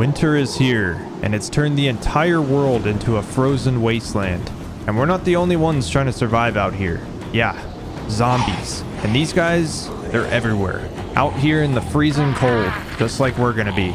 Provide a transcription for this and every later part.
Winter is here, and it's turned the entire world into a frozen wasteland. And we're not the only ones trying to survive out here. Yeah, zombies. And these guys, they're everywhere. Out here in the freezing cold, just like we're gonna be.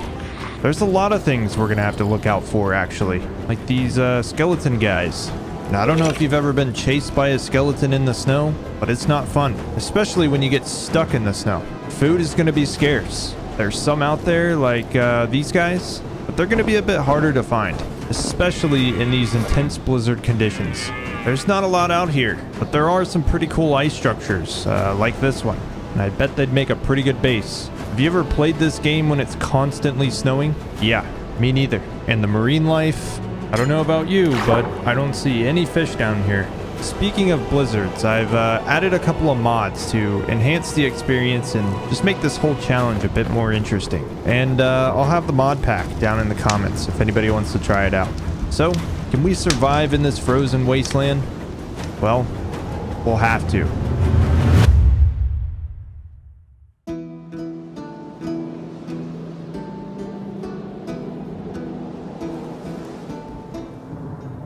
There's a lot of things we're gonna have to look out for, actually. Like these uh, skeleton guys. Now, I don't know if you've ever been chased by a skeleton in the snow, but it's not fun, especially when you get stuck in the snow. Food is gonna be scarce. There's some out there, like uh, these guys, but they're gonna be a bit harder to find, especially in these intense blizzard conditions. There's not a lot out here, but there are some pretty cool ice structures, uh, like this one. And I bet they'd make a pretty good base. Have you ever played this game when it's constantly snowing? Yeah, me neither. And the marine life, I don't know about you, but I don't see any fish down here. Speaking of blizzards, I've uh, added a couple of mods to enhance the experience and just make this whole challenge a bit more interesting. And uh, I'll have the mod pack down in the comments if anybody wants to try it out. So, can we survive in this frozen wasteland? Well, we'll have to.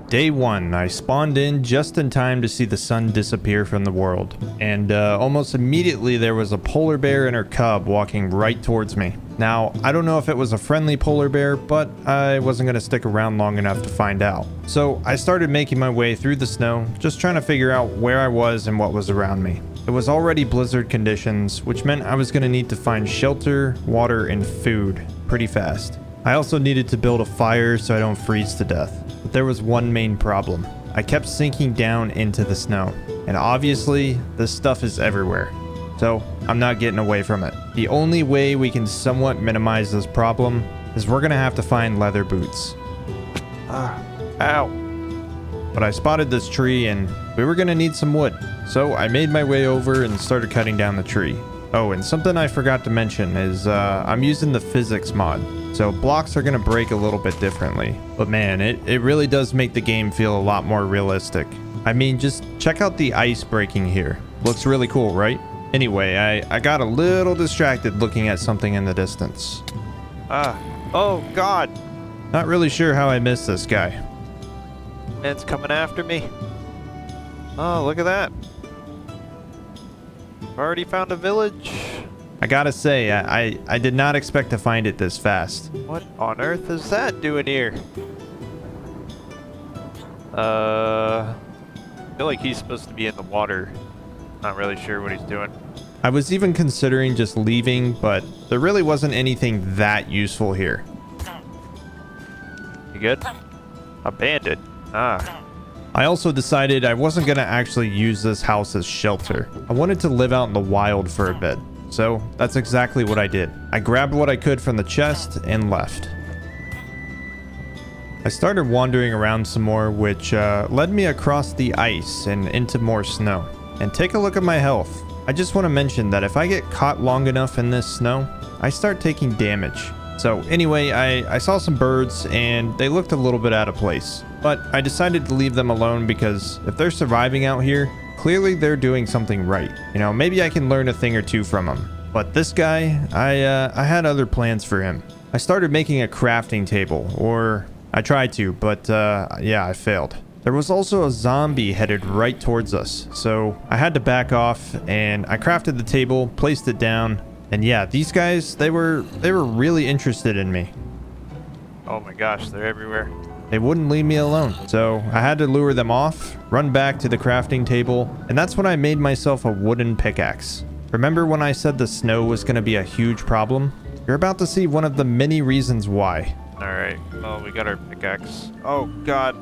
Day one, I spawned in just in time to see the sun disappear from the world. And uh, almost immediately there was a polar bear and her cub walking right towards me. Now, I don't know if it was a friendly polar bear, but I wasn't going to stick around long enough to find out. So I started making my way through the snow, just trying to figure out where I was and what was around me. It was already blizzard conditions, which meant I was going to need to find shelter, water, and food pretty fast. I also needed to build a fire so I don't freeze to death. But there was one main problem. I kept sinking down into the snow. And obviously, this stuff is everywhere. So, I'm not getting away from it. The only way we can somewhat minimize this problem is we're gonna have to find leather boots. Ah, ow. But I spotted this tree and we were gonna need some wood. So I made my way over and started cutting down the tree. Oh, and something I forgot to mention is uh, I'm using the physics mod. So blocks are going to break a little bit differently. But man, it, it really does make the game feel a lot more realistic. I mean, just check out the ice breaking here. Looks really cool, right? Anyway, I, I got a little distracted looking at something in the distance. Ah, oh god, Not really sure how I missed this guy. it's coming after me. Oh, look at that. Already found a village. I gotta say, I, I, I did not expect to find it this fast. What on earth is that doing here? Uh, I feel like he's supposed to be in the water. Not really sure what he's doing. I was even considering just leaving, but there really wasn't anything that useful here. You good? Abandoned. Ah, I also decided I wasn't going to actually use this house as shelter. I wanted to live out in the wild for a bit. So that's exactly what I did. I grabbed what I could from the chest and left. I started wandering around some more, which uh, led me across the ice and into more snow. And take a look at my health. I just want to mention that if I get caught long enough in this snow, I start taking damage. So anyway, I, I saw some birds and they looked a little bit out of place. But I decided to leave them alone because if they're surviving out here, clearly they're doing something right. You know, maybe I can learn a thing or two from them. But this guy, I, uh, I had other plans for him. I started making a crafting table, or I tried to, but uh, yeah, I failed. There was also a zombie headed right towards us, so I had to back off and I crafted the table, placed it down, and yeah, these guys, they were they were really interested in me. oh my gosh, they're everywhere. They wouldn't leave me alone, so I had to lure them off, run back to the crafting table, and that's when I made myself a wooden pickaxe. Remember when I said the snow was going to be a huge problem? You're about to see one of the many reasons why. All right. Well, we got our pickaxe. Oh god.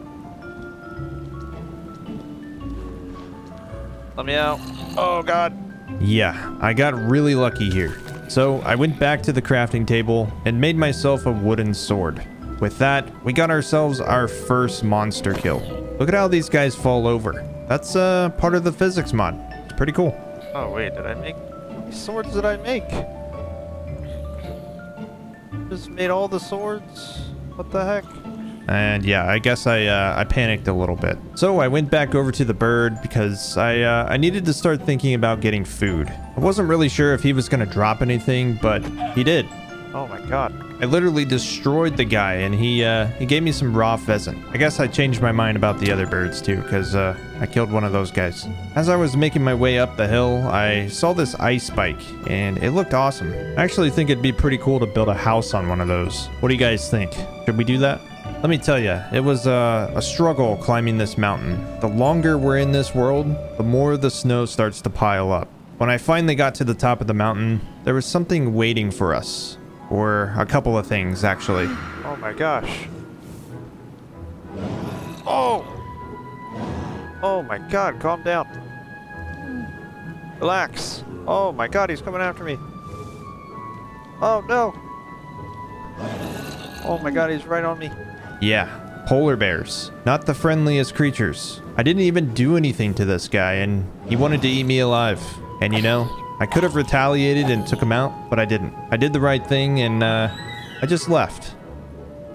Let me out. Oh god. Yeah, I got really lucky here. So I went back to the crafting table and made myself a wooden sword. With that, we got ourselves our first monster kill. Look at how these guys fall over. That's uh, part of the physics mod. It's pretty cool. Oh wait, did I make? How many swords did I make? Just made all the swords. What the heck? And yeah, I guess I uh, I panicked a little bit. So I went back over to the bird because I uh, I needed to start thinking about getting food. I wasn't really sure if he was gonna drop anything, but he did. Oh my god. I literally destroyed the guy and he uh, he gave me some raw pheasant. I guess I changed my mind about the other birds too because uh, I killed one of those guys. As I was making my way up the hill, I saw this ice spike and it looked awesome. I actually think it'd be pretty cool to build a house on one of those. What do you guys think? Should we do that? Let me tell you, it was uh, a struggle climbing this mountain. The longer we're in this world, the more the snow starts to pile up. When I finally got to the top of the mountain, there was something waiting for us. Or a couple of things, actually. Oh my gosh. Oh! Oh my god, calm down. Relax. Oh my god, he's coming after me. Oh no! Oh my god, he's right on me. Yeah, polar bears. Not the friendliest creatures. I didn't even do anything to this guy, and he wanted to eat me alive. And you know, I could have retaliated and took him out, but I didn't. I did the right thing and uh, I just left.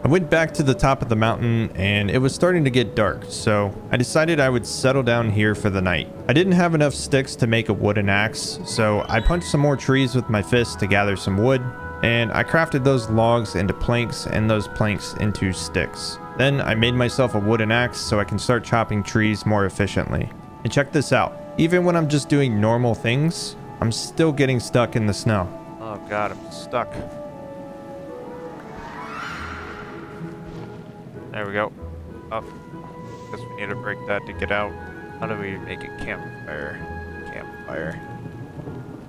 I went back to the top of the mountain and it was starting to get dark, so I decided I would settle down here for the night. I didn't have enough sticks to make a wooden axe, so I punched some more trees with my fist to gather some wood, and I crafted those logs into planks and those planks into sticks. Then I made myself a wooden axe so I can start chopping trees more efficiently. And check this out. Even when I'm just doing normal things, I'm still getting stuck in the snow. Oh god, I'm stuck. There we go. Up. Guess we need to break that to get out. How do we make a campfire? Campfire.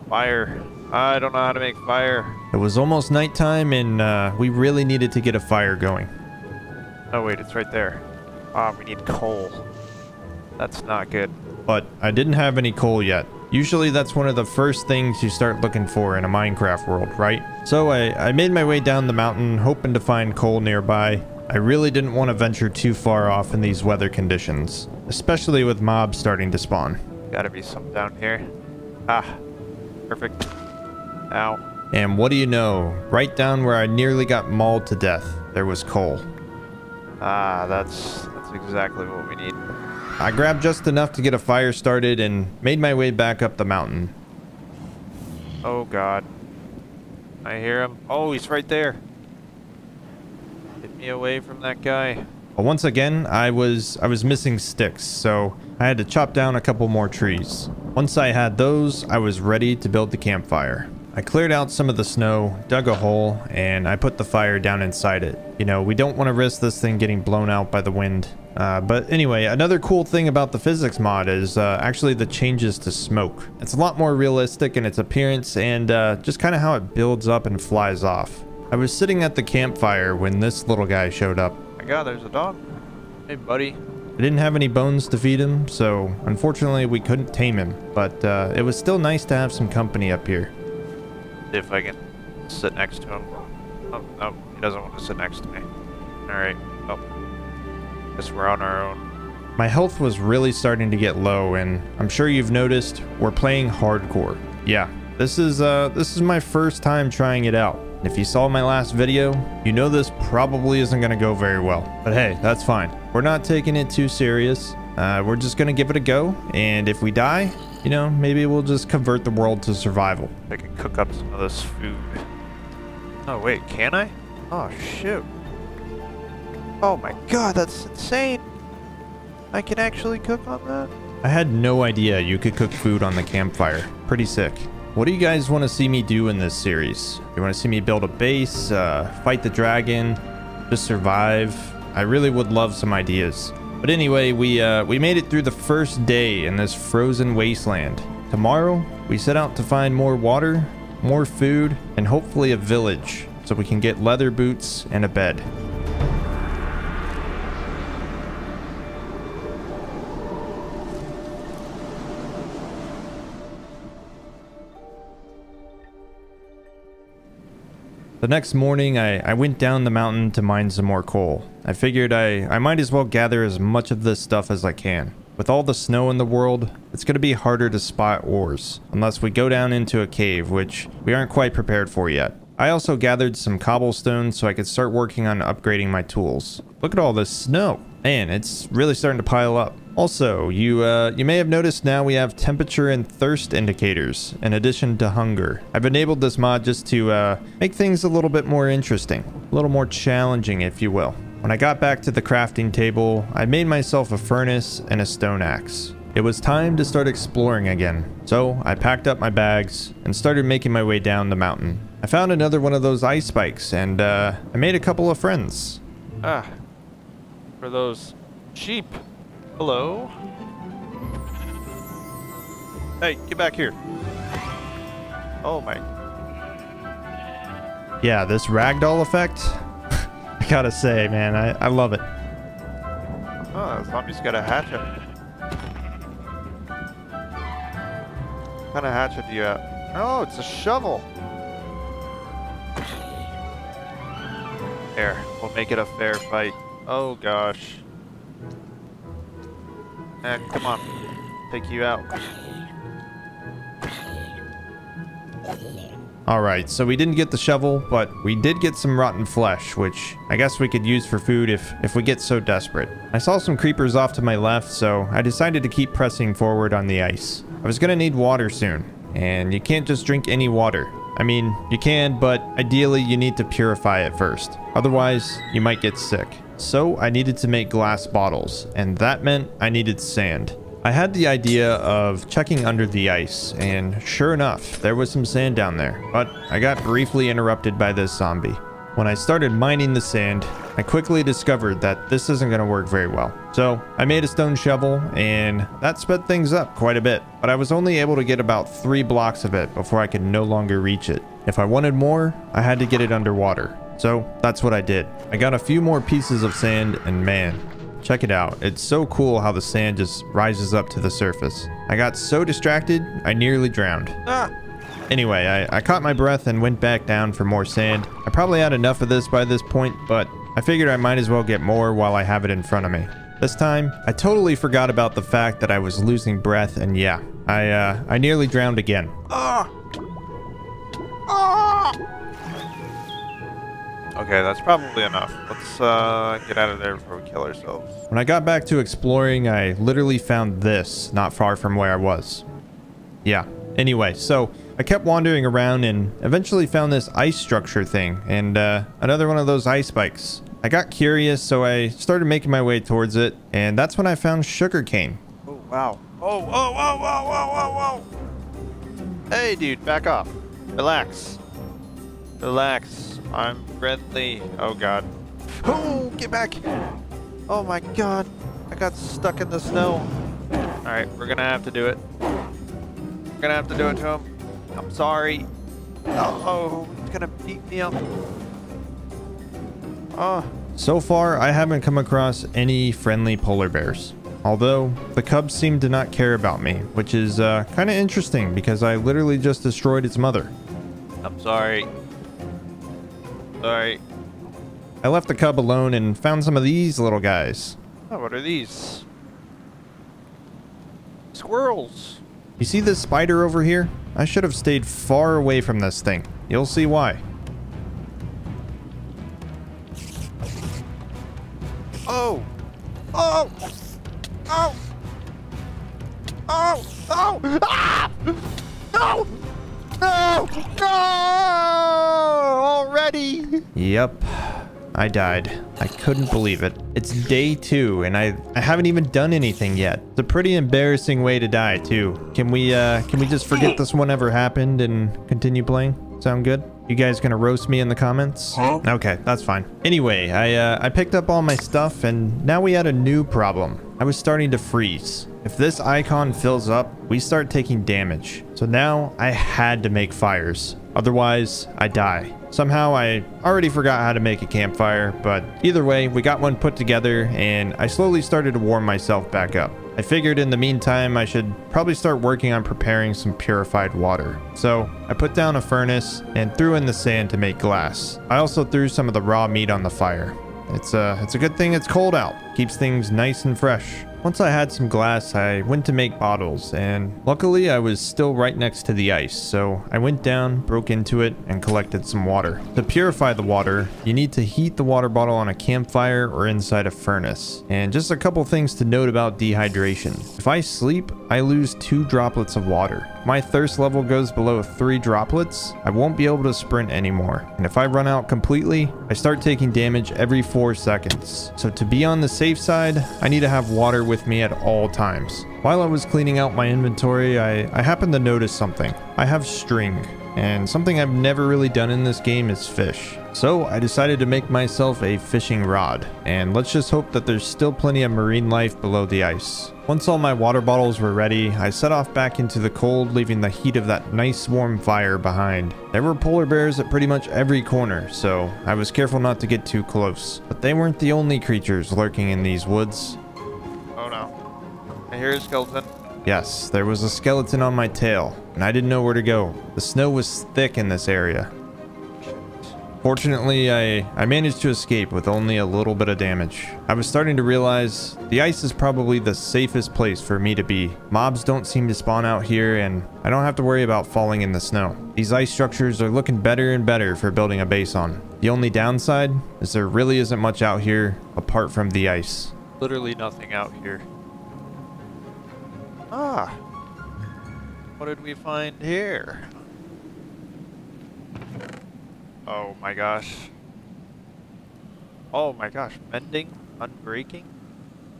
Fire. I don't know how to make fire. It was almost nighttime and uh, we really needed to get a fire going. Oh wait, it's right there. Ah, we need coal. That's not good but I didn't have any coal yet. Usually that's one of the first things you start looking for in a Minecraft world, right? So I, I made my way down the mountain hoping to find coal nearby. I really didn't want to venture too far off in these weather conditions, especially with mobs starting to spawn. Gotta be some down here. Ah, perfect. Ow. And what do you know? Right down where I nearly got mauled to death, there was coal. Ah, that's that's exactly what we need. I grabbed just enough to get a fire started and made my way back up the mountain. Oh god. I hear him. Oh, he's right there. Get me away from that guy. But once again, I was I was missing sticks, so I had to chop down a couple more trees. Once I had those, I was ready to build the campfire. I cleared out some of the snow, dug a hole, and I put the fire down inside it. You know, we don't want to risk this thing getting blown out by the wind. Uh, but anyway, another cool thing about the physics mod is uh, actually the changes to smoke. It's a lot more realistic in its appearance and uh, just kind of how it builds up and flies off. I was sitting at the campfire when this little guy showed up. My god, there's a dog. Hey, buddy. I didn't have any bones to feed him, so unfortunately we couldn't tame him. But uh, it was still nice to have some company up here. See if I can sit next to him. Oh, no, he doesn't want to sit next to me. Alright. Oh, Guess we're on our own. My health was really starting to get low, and I'm sure you've noticed we're playing hardcore. Yeah, this is uh, this is my first time trying it out. If you saw my last video, you know this probably isn't going to go very well. But hey, that's fine. We're not taking it too serious. Uh, we're just going to give it a go, and if we die, you know, maybe we'll just convert the world to survival. I can cook up some of this food. Oh, wait, can I? Oh, shoot. Oh my god, that's insane! I can actually cook on that? I had no idea you could cook food on the campfire. Pretty sick. What do you guys want to see me do in this series? You want to see me build a base, uh, fight the dragon, just survive? I really would love some ideas. But anyway, we uh, we made it through the first day in this frozen wasteland. Tomorrow, we set out to find more water, more food, and hopefully a village so we can get leather boots and a bed. The next morning, I, I went down the mountain to mine some more coal. I figured I, I might as well gather as much of this stuff as I can. With all the snow in the world, it's going to be harder to spot ores, unless we go down into a cave, which we aren't quite prepared for yet. I also gathered some cobblestone so I could start working on upgrading my tools. Look at all this snow. Man, it's really starting to pile up. Also, you uh, you may have noticed now we have temperature and thirst indicators in addition to hunger. I've enabled this mod just to uh, make things a little bit more interesting, a little more challenging, if you will. When I got back to the crafting table, I made myself a furnace and a stone axe. It was time to start exploring again, so I packed up my bags and started making my way down the mountain. I found another one of those ice spikes and uh, I made a couple of friends. Ah. For those sheep. Hello? Hey, get back here. Oh my. Yeah, this ragdoll effect, I gotta say, man, I, I love it. Oh, zombie's got a hatchet. What kind of hatchet do you have? Oh, it's a shovel. There, we'll make it a fair fight. Oh gosh. Eh, come on. Take you out. Alright, so we didn't get the shovel, but we did get some rotten flesh, which I guess we could use for food if, if we get so desperate. I saw some creepers off to my left, so I decided to keep pressing forward on the ice. I was gonna need water soon, and you can't just drink any water. I mean, you can, but ideally you need to purify it first. Otherwise, you might get sick. So I needed to make glass bottles, and that meant I needed sand. I had the idea of checking under the ice, and sure enough, there was some sand down there, but I got briefly interrupted by this zombie. When I started mining the sand, I quickly discovered that this isn't going to work very well. So I made a stone shovel, and that sped things up quite a bit, but I was only able to get about three blocks of it before I could no longer reach it. If I wanted more, I had to get it underwater. So that's what I did. I got a few more pieces of sand, and man, Check it out. It's so cool how the sand just rises up to the surface. I got so distracted, I nearly drowned. Ah! Anyway, I, I caught my breath and went back down for more sand. I probably had enough of this by this point, but I figured I might as well get more while I have it in front of me. This time, I totally forgot about the fact that I was losing breath, and yeah, I, uh, I nearly drowned again. Ah! Ah! Okay, that's probably enough. Let's uh, get out of there before we kill ourselves. When I got back to exploring, I literally found this not far from where I was. Yeah. Anyway, so I kept wandering around and eventually found this ice structure thing and uh, another one of those ice spikes. I got curious, so I started making my way towards it, and that's when I found sugarcane. Oh, wow. Oh, oh, oh, oh, oh, oh, oh! Hey, dude, back off. Relax. Relax. I'm friendly. Oh god. Oh, get back! Oh my god. I got stuck in the snow. Alright, we're gonna have to do it. We're gonna have to do it to him. I'm sorry. Oh, he's gonna beat me up. Oh. So far, I haven't come across any friendly polar bears. Although, the cubs seem to not care about me, which is uh, kind of interesting because I literally just destroyed its mother. I'm sorry. Sorry. I left the cub alone and found some of these little guys. Oh, what are these? Squirrels. You see this spider over here? I should have stayed far away from this thing. You'll see why. Oh! Oh! Oh! Oh! Oh! Ah! No! No! No! Already? Yep. I died. I couldn't believe it. It's day two, and I, I haven't even done anything yet. It's a pretty embarrassing way to die, too. Can we, uh, can we just forget this one ever happened and continue playing? Sound good? You guys gonna roast me in the comments? Huh? Okay, that's fine. Anyway, I, uh, I picked up all my stuff, and now we had a new problem. I was starting to freeze. If this icon fills up, we start taking damage. So now I had to make fires. Otherwise, I die. Somehow I already forgot how to make a campfire, but either way, we got one put together and I slowly started to warm myself back up. I figured in the meantime I should probably start working on preparing some purified water. So I put down a furnace and threw in the sand to make glass. I also threw some of the raw meat on the fire. It's a, it's a good thing it's cold out. Keeps things nice and fresh. Once I had some glass, I went to make bottles, and luckily I was still right next to the ice, so I went down, broke into it, and collected some water. To purify the water, you need to heat the water bottle on a campfire or inside a furnace. And just a couple things to note about dehydration. If I sleep, I lose two droplets of water. My thirst level goes below three droplets, I won't be able to sprint anymore. And if I run out completely, I start taking damage every four seconds. So to be on the safe side, I need to have water with me at all times. While I was cleaning out my inventory, I, I happened to notice something. I have string, and something I've never really done in this game is fish. So I decided to make myself a fishing rod, and let's just hope that there's still plenty of marine life below the ice. Once all my water bottles were ready, I set off back into the cold, leaving the heat of that nice warm fire behind. There were polar bears at pretty much every corner, so I was careful not to get too close. But they weren't the only creatures lurking in these woods. Oh no. I hear a skeleton. Yes, there was a skeleton on my tail, and I didn't know where to go. The snow was thick in this area. Fortunately, I, I managed to escape with only a little bit of damage. I was starting to realize the ice is probably the safest place for me to be. Mobs don't seem to spawn out here and I don't have to worry about falling in the snow. These ice structures are looking better and better for building a base on. The only downside is there really isn't much out here apart from the ice. Literally nothing out here. Ah. What did we find here? Oh my gosh. Oh my gosh. Mending? Unbreaking?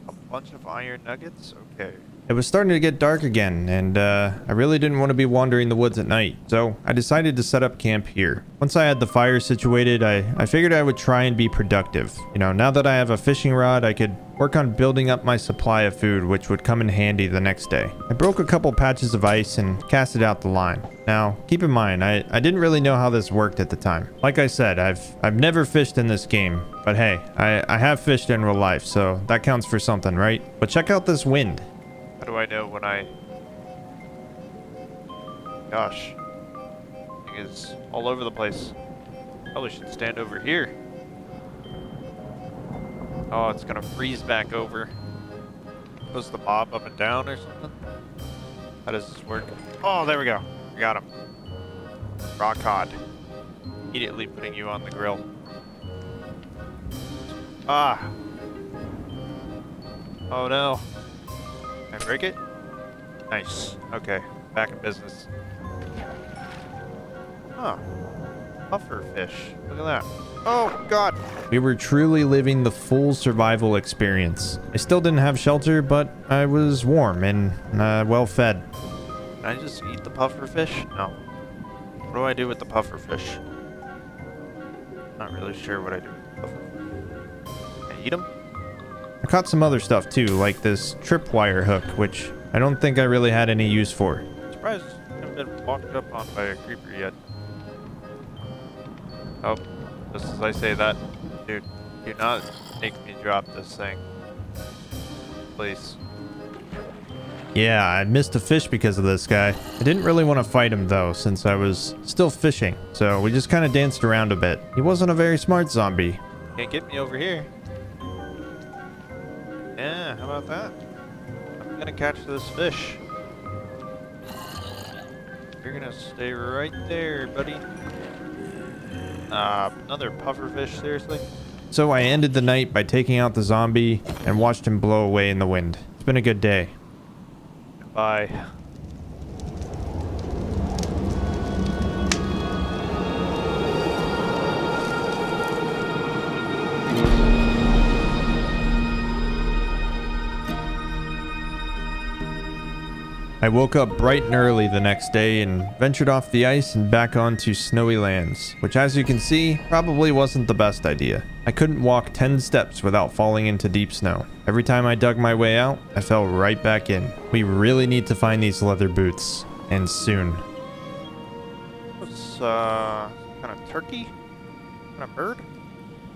A bunch of iron nuggets? Okay. It was starting to get dark again, and uh, I really didn't want to be wandering the woods at night, so I decided to set up camp here. Once I had the fire situated, I, I figured I would try and be productive. You know, now that I have a fishing rod, I could work on building up my supply of food, which would come in handy the next day. I broke a couple patches of ice and casted out the line. Now, keep in mind, I, I didn't really know how this worked at the time. Like I said, I've I've never fished in this game, but hey, I, I have fished in real life, so that counts for something, right? But check out this wind. How do I know when I... Gosh. Is all over the place. Probably should stand over here. Oh, it's gonna freeze back over. Supposed to bob up and down or something? How does this work? Oh, there we go. We got him. Raw cod. Immediately putting you on the grill. Ah. Oh no. Can I break it? Nice. Okay. Back in business. Huh. Puffer fish. Look at that. Oh, God. We were truly living the full survival experience. I still didn't have shelter, but I was warm and uh, well fed. Can I just eat the puffer fish? No. What do I do with the puffer fish? Not really sure what I do with the puffer fish. Can I eat them? I caught some other stuff too, like this tripwire hook, which I don't think I really had any use for. Surprised I haven't been walked up on by a creeper yet. Oh, just as I say that, dude, do not make me drop this thing. Please. Yeah, I missed a fish because of this guy. I didn't really want to fight him though, since I was still fishing. So we just kind of danced around a bit. He wasn't a very smart zombie. Can't get me over here. Yeah, how about that? I'm gonna catch this fish. You're gonna stay right there, buddy. Ah, uh, another puffer fish, seriously? So I ended the night by taking out the zombie and watched him blow away in the wind. It's been a good day. Bye. I woke up bright and early the next day and ventured off the ice and back onto snowy lands, which as you can see, probably wasn't the best idea. I couldn't walk 10 steps without falling into deep snow. Every time I dug my way out, I fell right back in. We really need to find these leather boots, and soon. What's, uh, kind of turkey? Kind of bird?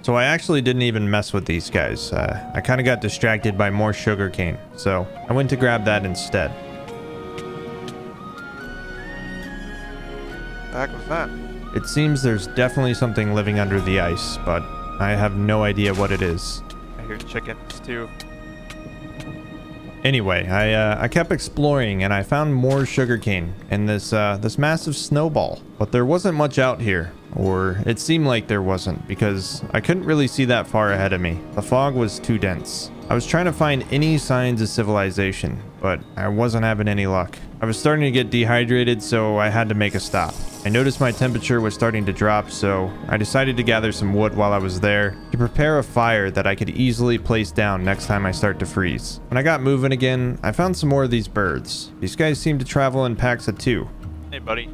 So I actually didn't even mess with these guys. Uh, I kind of got distracted by more sugarcane, so I went to grab that instead. Heck was that? It seems there's definitely something living under the ice, but I have no idea what it is. I hear chickens too. Anyway, I uh, I kept exploring and I found more sugarcane and this uh, this massive snowball. But there wasn't much out here, or it seemed like there wasn't because I couldn't really see that far ahead of me. The fog was too dense. I was trying to find any signs of civilization, but I wasn't having any luck. I was starting to get dehydrated, so I had to make a stop. I noticed my temperature was starting to drop, so I decided to gather some wood while I was there to prepare a fire that I could easily place down next time I start to freeze. When I got moving again, I found some more of these birds. These guys seem to travel in packs of two. Hey, buddy.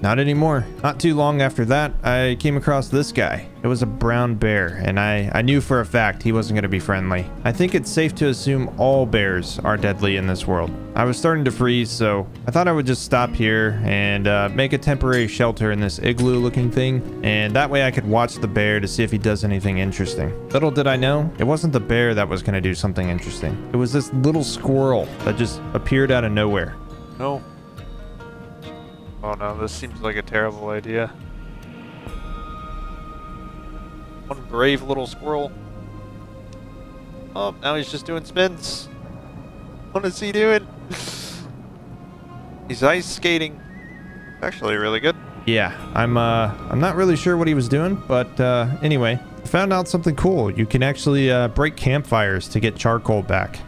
Not anymore. Not too long after that, I came across this guy. It was a brown bear, and I, I knew for a fact he wasn't going to be friendly. I think it's safe to assume all bears are deadly in this world. I was starting to freeze, so I thought I would just stop here and uh, make a temporary shelter in this igloo looking thing, and that way I could watch the bear to see if he does anything interesting. Little did I know, it wasn't the bear that was going to do something interesting. It was this little squirrel that just appeared out of nowhere. No. Oh no, this seems like a terrible idea. One brave little squirrel. Oh, now he's just doing spins. What is he doing? he's ice skating. Actually really good. Yeah, I'm uh I'm not really sure what he was doing, but uh anyway, found out something cool. You can actually uh, break campfires to get charcoal back.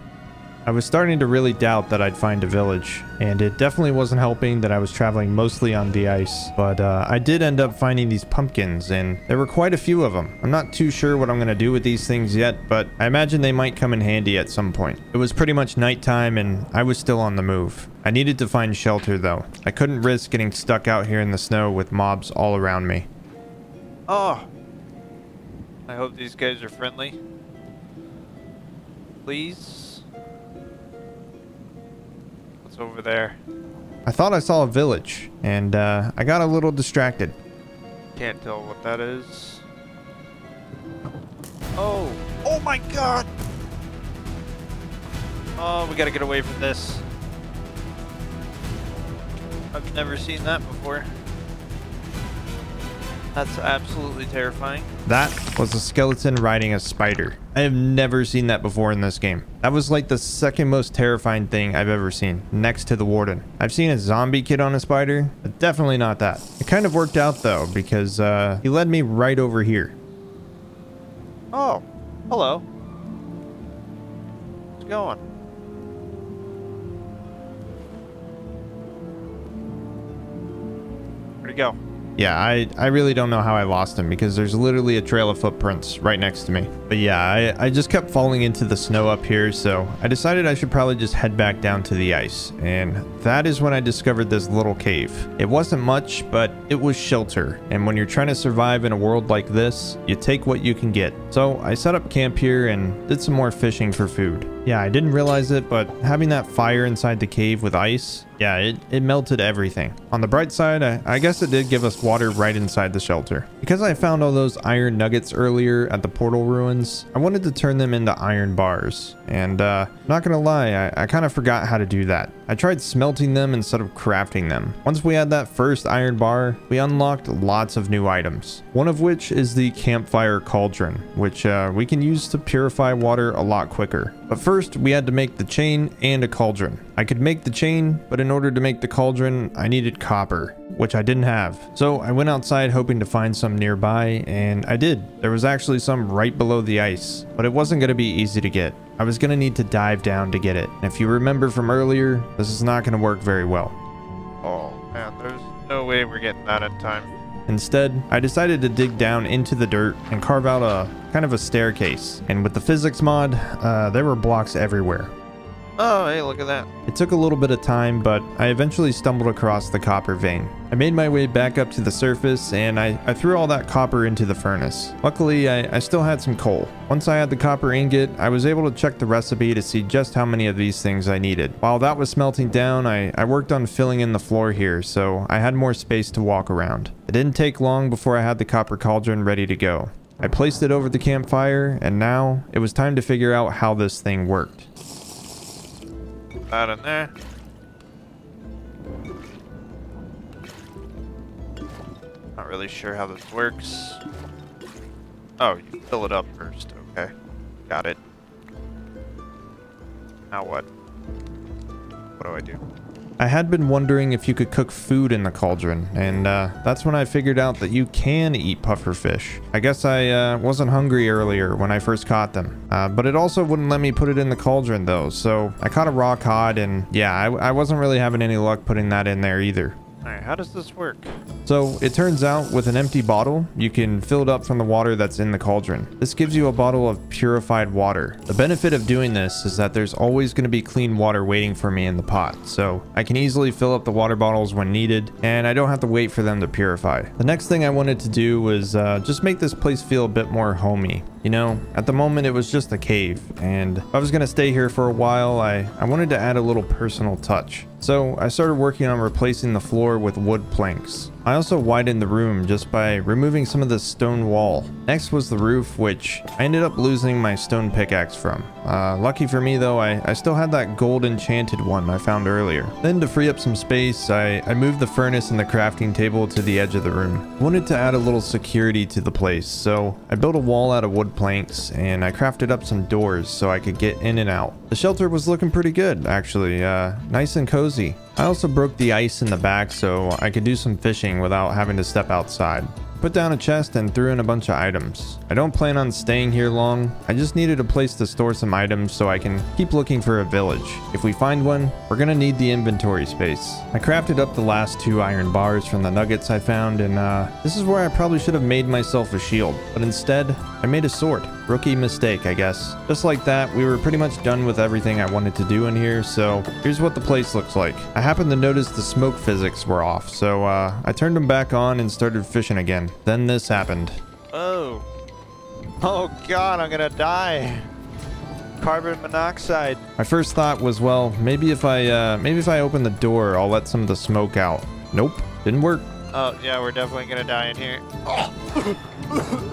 I was starting to really doubt that I'd find a village, and it definitely wasn't helping that I was traveling mostly on the ice. But uh, I did end up finding these pumpkins, and there were quite a few of them. I'm not too sure what I'm going to do with these things yet, but I imagine they might come in handy at some point. It was pretty much nighttime, and I was still on the move. I needed to find shelter, though. I couldn't risk getting stuck out here in the snow with mobs all around me. Oh. I hope these guys are friendly. Please. What's over there? I thought I saw a village, and uh, I got a little distracted. Can't tell what that is. Oh! Oh my god! Oh, we gotta get away from this. I've never seen that before. That's absolutely terrifying. That was a skeleton riding a spider. I have never seen that before in this game. That was like the second most terrifying thing I've ever seen, next to the warden. I've seen a zombie kid on a spider, but definitely not that. It kind of worked out though, because uh, he led me right over here. Oh, hello. What's going? Where'd he go? Yeah, I, I really don't know how I lost him because there's literally a trail of footprints right next to me. But yeah, I, I just kept falling into the snow up here, so I decided I should probably just head back down to the ice. And that is when I discovered this little cave. It wasn't much, but it was shelter. And when you're trying to survive in a world like this, you take what you can get. So I set up camp here and did some more fishing for food. Yeah, I didn't realize it, but having that fire inside the cave with ice, yeah, it, it melted everything. On the bright side, I, I guess it did give us water right inside the shelter. Because I found all those iron nuggets earlier at the portal ruins, I wanted to turn them into iron bars. And uh, not gonna lie, I, I kind of forgot how to do that. I tried smelting them instead of crafting them. Once we had that first iron bar, we unlocked lots of new items. One of which is the campfire cauldron, which uh, we can use to purify water a lot quicker. But first, we had to make the chain and a cauldron. I could make the chain, but in order to make the cauldron, I needed copper, which I didn't have. So I went outside hoping to find some nearby, and I did. There was actually some right below the ice, but it wasn't going to be easy to get. I was going to need to dive down to get it. And if you remember from earlier, this is not going to work very well. Oh man, there's no way we're getting that in time. Instead, I decided to dig down into the dirt and carve out a kind of a staircase. And with the physics mod, uh, there were blocks everywhere. Oh, hey, look at that. It took a little bit of time, but I eventually stumbled across the copper vein. I made my way back up to the surface and I, I threw all that copper into the furnace. Luckily, I, I still had some coal. Once I had the copper ingot, I was able to check the recipe to see just how many of these things I needed. While that was smelting down, I, I worked on filling in the floor here, so I had more space to walk around. It didn't take long before I had the copper cauldron ready to go. I placed it over the campfire, and now it was time to figure out how this thing worked. That in there. Not really sure how this works. Oh, you fill it up first. Okay. Got it. Now what? What do I do? I had been wondering if you could cook food in the cauldron, and uh, that's when I figured out that you can eat pufferfish. I guess I uh, wasn't hungry earlier when I first caught them, uh, but it also wouldn't let me put it in the cauldron though, so I caught a raw cod, and yeah, I, I wasn't really having any luck putting that in there either. Alright, how does this work? So it turns out with an empty bottle, you can fill it up from the water that's in the cauldron. This gives you a bottle of purified water. The benefit of doing this is that there's always going to be clean water waiting for me in the pot. So I can easily fill up the water bottles when needed and I don't have to wait for them to purify. The next thing I wanted to do was uh, just make this place feel a bit more homey. You know, at the moment it was just a cave, and if I was going to stay here for a while, I, I wanted to add a little personal touch. So I started working on replacing the floor with wood planks. I also widened the room just by removing some of the stone wall. Next was the roof, which I ended up losing my stone pickaxe from. Uh, lucky for me though, I, I still had that gold enchanted one I found earlier. Then to free up some space, I, I moved the furnace and the crafting table to the edge of the room. I wanted to add a little security to the place, so I built a wall out of wood planks and I crafted up some doors so I could get in and out. The shelter was looking pretty good, actually, uh, nice and cozy. I also broke the ice in the back so I could do some fishing without having to step outside. Put down a chest and threw in a bunch of items. I don't plan on staying here long. I just needed a place to store some items so I can keep looking for a village. If we find one, we're gonna need the inventory space. I crafted up the last two iron bars from the nuggets I found and uh, this is where I probably should have made myself a shield. But instead, I made a sword. Rookie mistake, I guess. Just like that, we were pretty much done with everything I wanted to do in here, so here's what the place looks like. I happened to notice the smoke physics were off, so uh, I turned them back on and started fishing again. Then this happened. Oh. Oh god, I'm gonna die. Carbon monoxide. My first thought was, well, maybe if I, uh, maybe if I open the door, I'll let some of the smoke out. Nope, didn't work. Oh, yeah, we're definitely gonna die in here.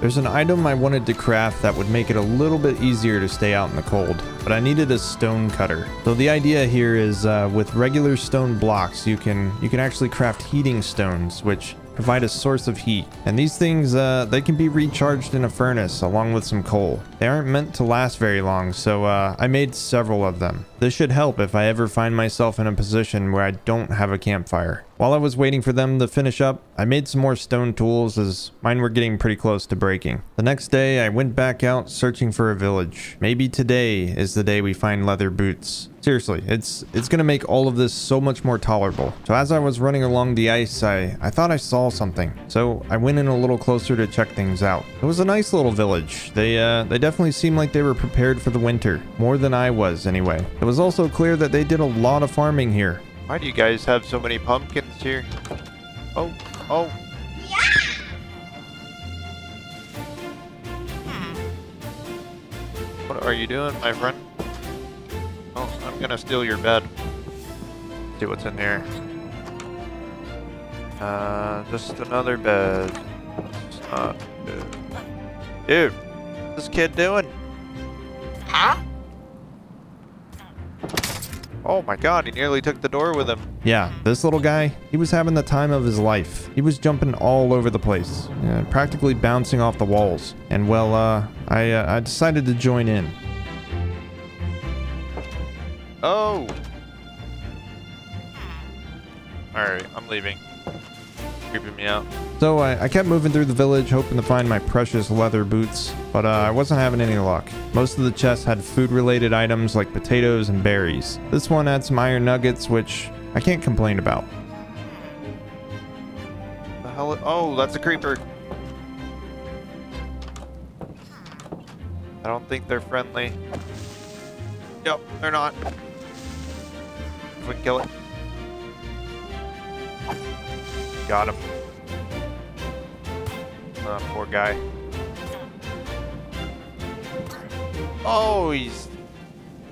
There's an item I wanted to craft that would make it a little bit easier to stay out in the cold, but I needed a stone cutter. So the idea here is uh, with regular stone blocks, you can you can actually craft heating stones, which provide a source of heat. And these things, uh, they can be recharged in a furnace along with some coal. They aren't meant to last very long, so uh, I made several of them. This should help if I ever find myself in a position where I don't have a campfire. While I was waiting for them to finish up, I made some more stone tools as mine were getting pretty close to breaking. The next day, I went back out searching for a village. Maybe today is the day we find leather boots. Seriously, it's it's gonna make all of this so much more tolerable. So as I was running along the ice, I, I thought I saw something. So I went in a little closer to check things out. It was a nice little village. They uh, they definitely seemed like they were prepared for the winter. More than I was anyway. It was also clear that they did a lot of farming here. Why do you guys have so many pumpkins here? Oh, oh. What are you doing, my friend? Oh, I'm gonna steal your bed. See what's in there. Uh, just another bed. It's not good. Dude, what's this kid doing? Huh? Oh my god, he nearly took the door with him. Yeah, this little guy, he was having the time of his life. He was jumping all over the place, uh, practically bouncing off the walls. And well, uh, I, uh, I decided to join in. Oh! Alright, I'm leaving. Creeping me out. So I, I kept moving through the village, hoping to find my precious leather boots, but uh, I wasn't having any luck. Most of the chests had food-related items like potatoes and berries. This one had some iron nuggets, which I can't complain about. The hell? Oh, that's a creeper. I don't think they're friendly. Yep, they're not. If we can kill it. Got him. Uh, poor guy. Oh, he's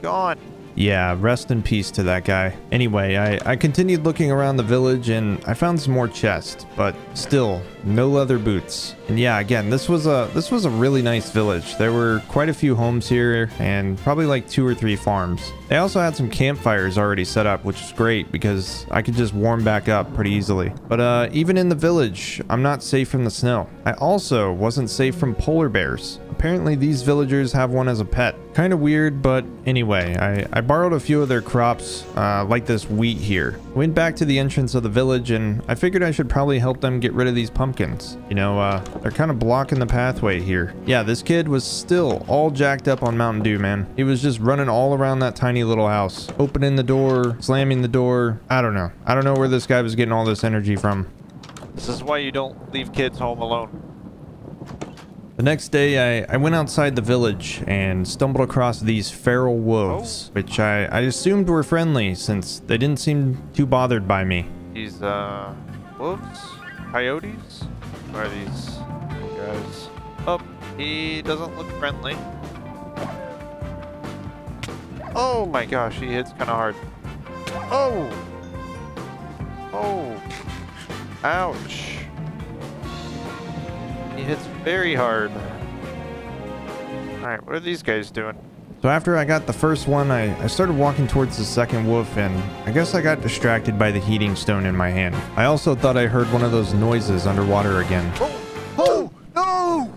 gone. Yeah, rest in peace to that guy. Anyway, I, I continued looking around the village and I found some more chests, but still, no leather boots. And yeah, again, this was a this was a really nice village. There were quite a few homes here and probably like two or three farms. They also had some campfires already set up, which is great because I could just warm back up pretty easily. But uh, even in the village, I'm not safe from the snow. I also wasn't safe from polar bears. Apparently these villagers have one as a pet. Kind of weird, but anyway, I, I borrowed a few of their crops, uh, like this wheat here. Went back to the entrance of the village and I figured I should probably help them get rid of these pumpkins. You know, uh, they're kind of blocking the pathway here. Yeah, this kid was still all jacked up on Mountain Dew, man. He was just running all around that tiny little house, opening the door, slamming the door. I don't know. I don't know where this guy was getting all this energy from. This is why you don't leave kids home alone. The next day, I, I went outside the village and stumbled across these feral wolves, which I, I assumed were friendly since they didn't seem too bothered by me. These, uh, wolves? Coyotes? Are these guys? Oh, he doesn't look friendly. Oh my gosh, he hits kind of hard. Oh! Oh! Ouch! He hits very hard. Alright, what are these guys doing? So after I got the first one, I, I started walking towards the second wolf and I guess I got distracted by the heating stone in my hand. I also thought I heard one of those noises underwater again. Oh! Oh! No!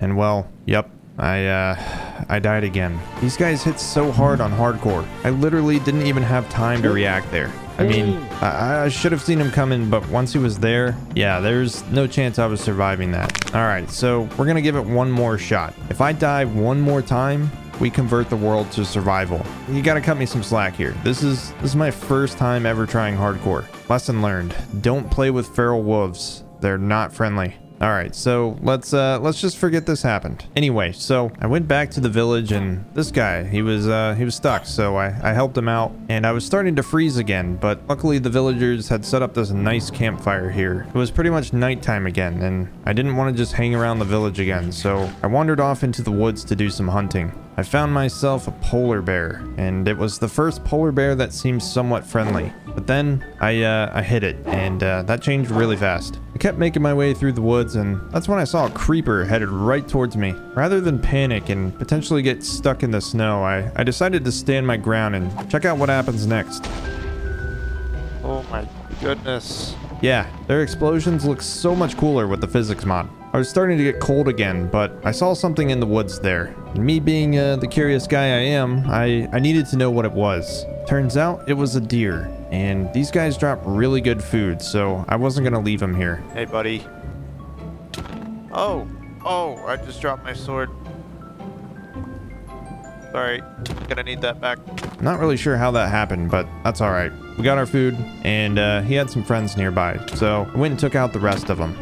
And well, yep, I, uh, I died again. These guys hit so hard on hardcore. I literally didn't even have time to react there. I mean, I, I should have seen him coming, but once he was there, yeah, there's no chance I was surviving that. All right, so we're gonna give it one more shot. If I die one more time, we convert the world to survival. You gotta cut me some slack here. This is this is my first time ever trying hardcore. Lesson learned: don't play with feral wolves. They're not friendly. All right, so let's uh let's just forget this happened. Anyway, so I went back to the village and this guy, he was uh he was stuck, so I I helped him out and I was starting to freeze again, but luckily the villagers had set up this nice campfire here. It was pretty much nighttime again and I didn't want to just hang around the village again, so I wandered off into the woods to do some hunting. I found myself a polar bear, and it was the first polar bear that seemed somewhat friendly. But then I uh, I hit it, and uh, that changed really fast. I kept making my way through the woods, and that's when I saw a creeper headed right towards me. Rather than panic and potentially get stuck in the snow, I, I decided to stand my ground and check out what happens next. Oh my goodness. Yeah, their explosions look so much cooler with the physics mod. I was starting to get cold again, but I saw something in the woods there. Me being uh, the curious guy I am, I, I needed to know what it was. Turns out it was a deer, and these guys drop really good food, so I wasn't gonna leave them here. Hey, buddy. Oh, oh, I just dropped my sword. Sorry, gonna need that back. Not really sure how that happened, but that's alright. We got our food, and uh, he had some friends nearby, so I went and took out the rest of them.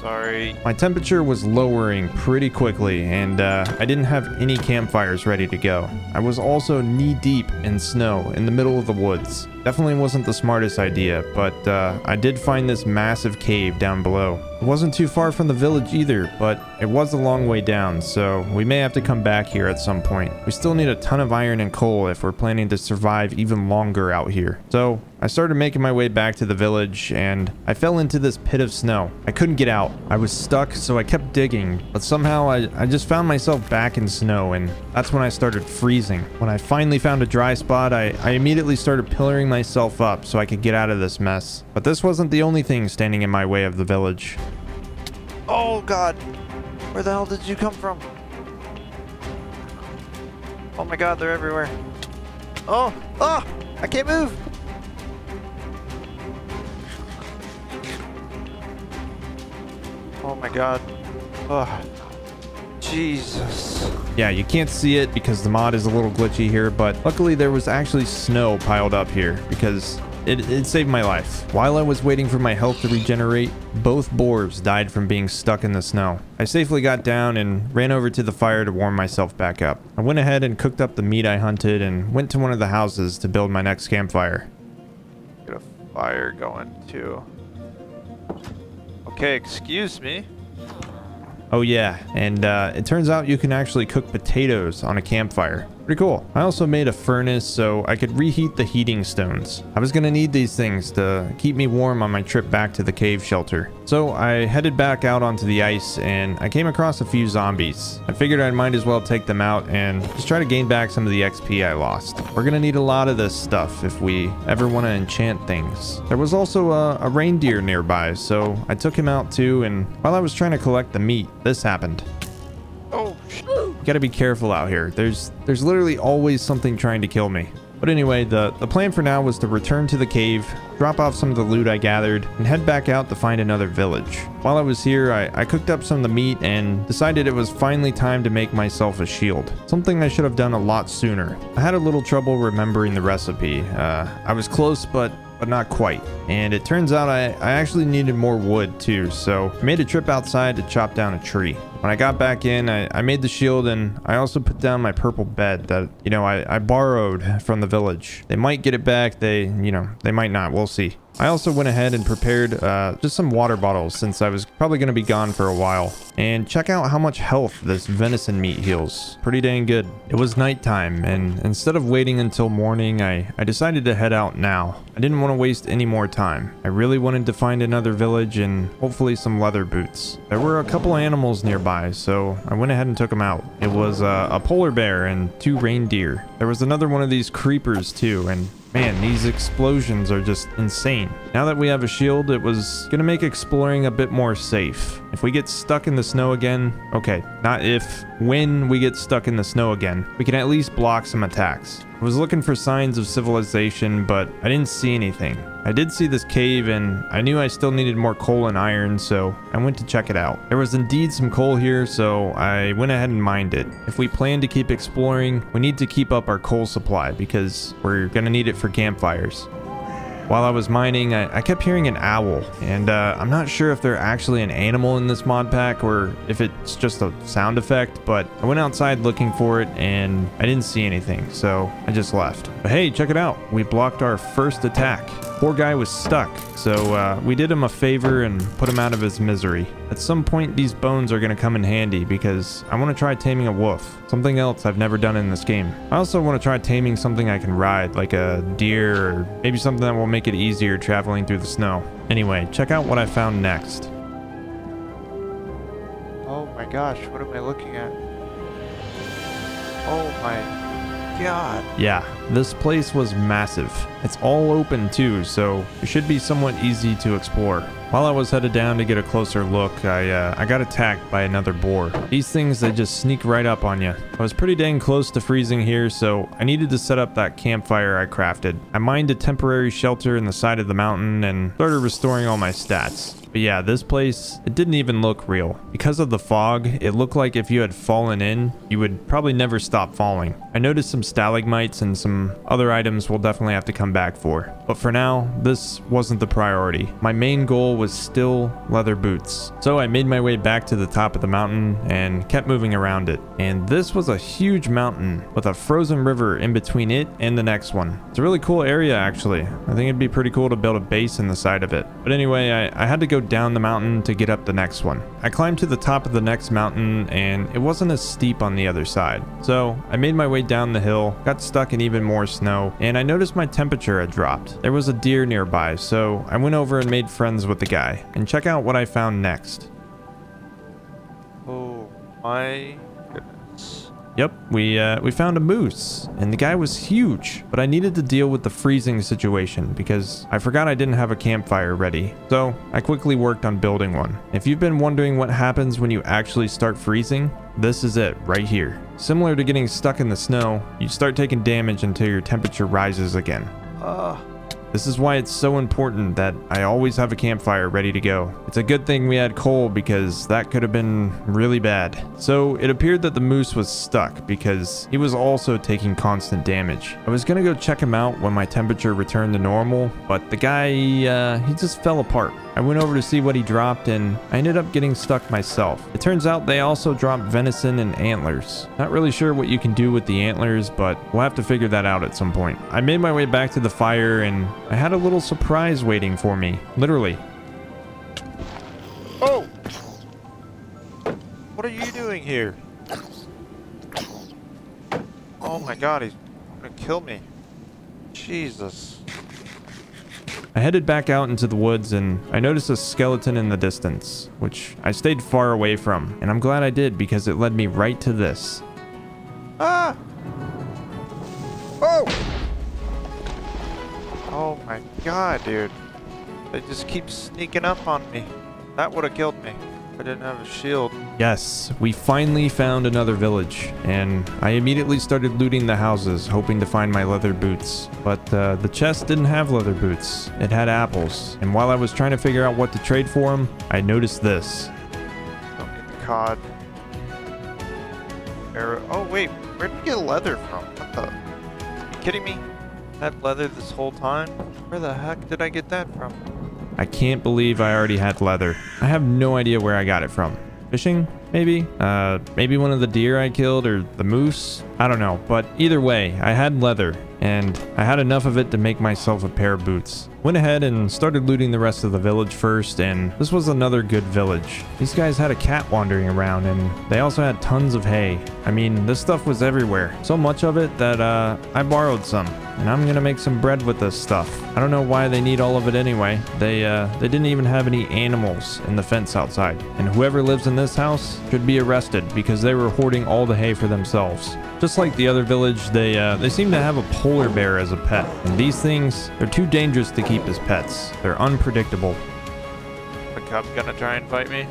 Sorry. My temperature was lowering pretty quickly, and uh, I didn't have any campfires ready to go. I was also knee deep in snow in the middle of the woods. Definitely wasn't the smartest idea, but uh, I did find this massive cave down below. It wasn't too far from the village either, but it was a long way down, so we may have to come back here at some point. We still need a ton of iron and coal if we're planning to survive even longer out here. So I started making my way back to the village, and I fell into this pit of snow. I couldn't get out. I was stuck, so I kept digging, but somehow I, I just found myself back in snow, and that's when I started freezing. When I finally found a dry spot, I, I immediately started pillaring myself up so I could get out of this mess. But this wasn't the only thing standing in my way of the village. Oh god! Where the hell did you come from? Oh my god, they're everywhere. Oh! Oh! I can't move! Oh my god. Oh. Jesus. Yeah, you can't see it because the mod is a little glitchy here, but luckily there was actually snow piled up here because it, it saved my life. While I was waiting for my health to regenerate, both boars died from being stuck in the snow. I safely got down and ran over to the fire to warm myself back up. I went ahead and cooked up the meat I hunted and went to one of the houses to build my next campfire. Get a fire going too. Okay, excuse me. Oh yeah, and uh, it turns out you can actually cook potatoes on a campfire. Pretty cool. I also made a furnace so I could reheat the heating stones. I was gonna need these things to keep me warm on my trip back to the cave shelter. So I headed back out onto the ice and I came across a few zombies. I figured I might as well take them out and just try to gain back some of the XP I lost. We're gonna need a lot of this stuff if we ever want to enchant things. There was also a, a reindeer nearby, so I took him out too and while I was trying to collect the meat, this happened. Oh, You gotta be careful out here. There's there's literally always something trying to kill me. But anyway, the, the plan for now was to return to the cave, drop off some of the loot I gathered, and head back out to find another village. While I was here, I, I cooked up some of the meat and decided it was finally time to make myself a shield. Something I should have done a lot sooner. I had a little trouble remembering the recipe. Uh, I was close, but but not quite. And it turns out I, I actually needed more wood too, so I made a trip outside to chop down a tree. When I got back in, I, I made the shield and I also put down my purple bed that, you know, I, I borrowed from the village. They might get it back, they, you know, they might not, we'll see. I also went ahead and prepared uh, just some water bottles since I was probably going to be gone for a while. And check out how much health this venison meat heals. Pretty dang good. It was nighttime and instead of waiting until morning, I, I decided to head out now. I didn't want to waste any more time. I really wanted to find another village and hopefully some leather boots. There were a couple animals nearby, so I went ahead and took them out. It was uh, a polar bear and two reindeer. There was another one of these creepers too, and Man, these explosions are just insane. Now that we have a shield, it was gonna make exploring a bit more safe. If we get stuck in the snow again, okay, not if, when we get stuck in the snow again, we can at least block some attacks. I was looking for signs of civilization, but I didn't see anything. I did see this cave and I knew I still needed more coal and iron, so I went to check it out. There was indeed some coal here, so I went ahead and mined it. If we plan to keep exploring, we need to keep up our coal supply because we're gonna need it for campfires. While I was mining, I, I kept hearing an owl, and uh, I'm not sure if they're actually an animal in this mod pack or if it's just a sound effect, but I went outside looking for it and I didn't see anything, so I just left. But hey, check it out. We blocked our first attack. Poor guy was stuck, so uh, we did him a favor and put him out of his misery. At some point, these bones are going to come in handy because I want to try taming a wolf, something else I've never done in this game. I also want to try taming something I can ride, like a deer or maybe something that will make it easier traveling through the snow. Anyway, check out what I found next. oh my gosh, what am I looking at? Oh my god. Yeah, this place was massive. It's all open too, so it should be somewhat easy to explore. While I was headed down to get a closer look, I uh, I got attacked by another boar. These things, they just sneak right up on you. I was pretty dang close to freezing here, so I needed to set up that campfire I crafted. I mined a temporary shelter in the side of the mountain and started restoring all my stats. But yeah, this place, it didn't even look real. Because of the fog, it looked like if you had fallen in, you would probably never stop falling. I noticed some stalagmites and some other items we'll definitely have to come back for. But for now, this wasn't the priority. My main goal was still leather boots. So I made my way back to the top of the mountain and kept moving around it. And this was a huge mountain with a frozen river in between it and the next one. It's a really cool area actually. I think it'd be pretty cool to build a base in the side of it. But anyway, I, I had to go down the mountain to get up the next one. I climbed to the top of the next mountain and it wasn't as steep on the other side. So I made my way down the hill, got stuck in even more snow, and I noticed my temperature had dropped. There was a deer nearby, so I went over and made friends with the guy. And check out what I found next. Oh my. Yep, we uh, we found a moose, and the guy was huge. But I needed to deal with the freezing situation because I forgot I didn't have a campfire ready. So I quickly worked on building one. If you've been wondering what happens when you actually start freezing, this is it right here. Similar to getting stuck in the snow, you start taking damage until your temperature rises again. Ah, This is why it's so important that I always have a campfire ready to go. It's a good thing we had coal because that could have been really bad. So it appeared that the moose was stuck because he was also taking constant damage. I was gonna go check him out when my temperature returned to normal, but the guy, uh, he just fell apart. I went over to see what he dropped and I ended up getting stuck myself. It turns out they also dropped venison and antlers. Not really sure what you can do with the antlers, but we'll have to figure that out at some point. I made my way back to the fire and I had a little surprise waiting for me. Literally. Oh! What are you doing here? Oh my god, he's gonna kill me. Jesus. I headed back out into the woods and I noticed a skeleton in the distance, which I stayed far away from. And I'm glad I did because it led me right to this. Ah! Oh! Oh my god, dude. They just keep sneaking up on me. That would have killed me. I didn't have a shield. Yes, we finally found another village, and I immediately started looting the houses, hoping to find my leather boots. But uh, the chest didn't have leather boots, it had apples. And while I was trying to figure out what to trade for them, I noticed this. Don't get the cod. Arrow. Oh wait, where did you get leather from? What the? Are you kidding me? I Had leather this whole time? Where the heck did I get that from? I can't believe I already had leather. I have no idea where I got it from. Fishing? Maybe? Uh, maybe one of the deer I killed or the moose? I don't know, but either way, I had leather, and I had enough of it to make myself a pair of boots. Went ahead and started looting the rest of the village first, and this was another good village. These guys had a cat wandering around, and they also had tons of hay. I mean, this stuff was everywhere. So much of it that uh, I borrowed some, and I'm gonna make some bread with this stuff. I don't know why they need all of it anyway. They uh, they didn't even have any animals in the fence outside, and whoever lives in this house should be arrested because they were hoarding all the hay for themselves. Just like the other village, they uh, they seem to have a polar bear as a pet, and these things they're too dangerous to keep as pets. They're unpredictable. The cub's gonna try and fight me?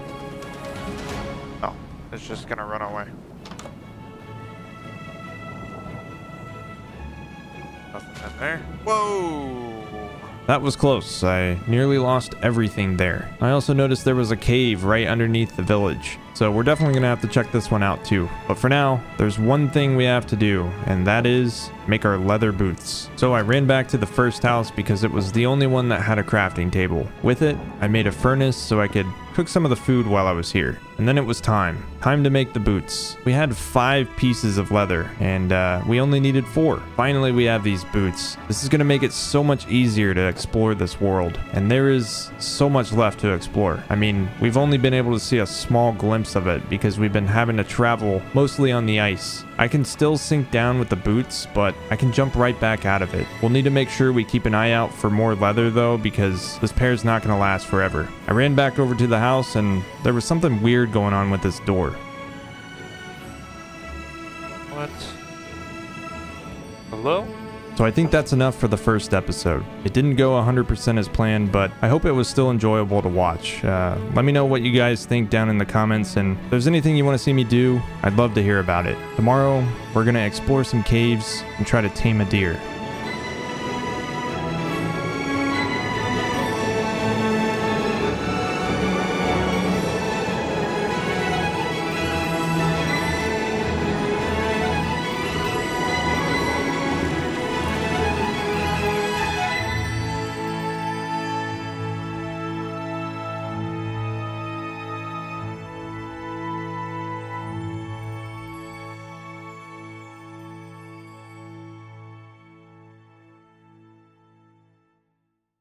No, it's just gonna run away. Nothing in there. Whoa! That was close. I nearly lost everything there. I also noticed there was a cave right underneath the village. So we're definitely to have to check this one out too. But for now, there's one thing we have to do, and that is make our leather boots. So I ran back to the first house because it was the only one that had a crafting table. With it, I made a furnace so I could cook some of the food while I was here. And then it was time. Time to make the boots. We had five pieces of leather, and uh, we only needed four. Finally, we have these boots. This is going to make it so much easier to explore this world. And there is so much left to explore. I mean, we've only been able to see a small glimpse of it because we've been having to travel mostly on the ice. I can still sink down with the boots, but I can jump right back out of it. We'll need to make sure we keep an eye out for more leather though, because this pair's not going to last forever. I ran back over to the house and there was something weird going on with this door. What? Hello? So I think that's enough for the first episode. It didn't go 100% as planned, but I hope it was still enjoyable to watch. Uh, let me know what you guys think down in the comments, and if there's anything you want to see me do, I'd love to hear about it. Tomorrow, we're going to explore some caves and try to tame a deer.